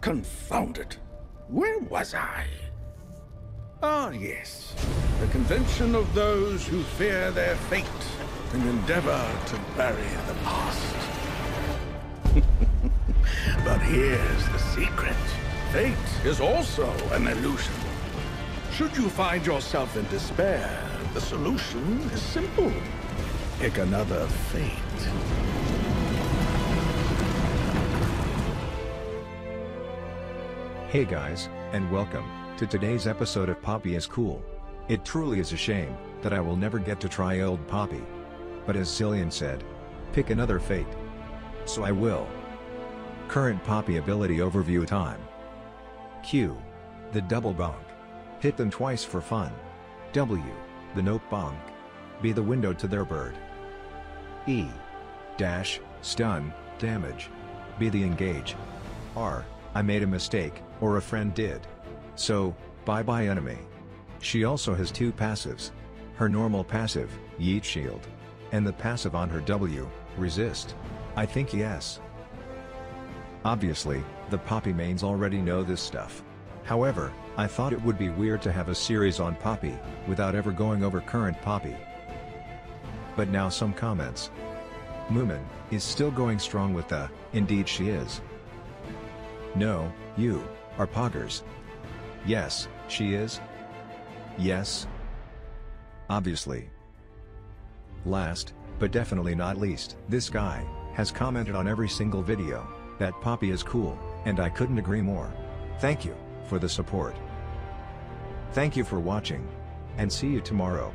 Confound it. Where was I? Ah, yes. The convention of those who fear their fate and endeavor to bury the past. but here's the secret. Fate is also an illusion. Should you find yourself in despair, the solution is simple. Pick another fate. Hey guys, and welcome to today's episode of Poppy is Cool. It truly is a shame that I will never get to try old Poppy. But as Zilean said, pick another fate. So I will. Current Poppy ability overview time. Q. The double bonk. Hit them twice for fun. W. The nope bonk. Be the window to their bird. E. Dash, stun, damage. Be the engage. R. I made a mistake, or a friend did. So, bye bye enemy. She also has two passives. Her normal passive, Yeet Shield. And the passive on her W, Resist. I think yes. Obviously, the Poppy mains already know this stuff. However, I thought it would be weird to have a series on Poppy, without ever going over current Poppy. But now some comments. Moomin, is still going strong with the, indeed she is. No, you, are poggers. Yes, she is. Yes. Obviously. Last, but definitely not least, this guy, has commented on every single video, that Poppy is cool, and I couldn't agree more. Thank you, for the support. Thank you for watching. And see you tomorrow.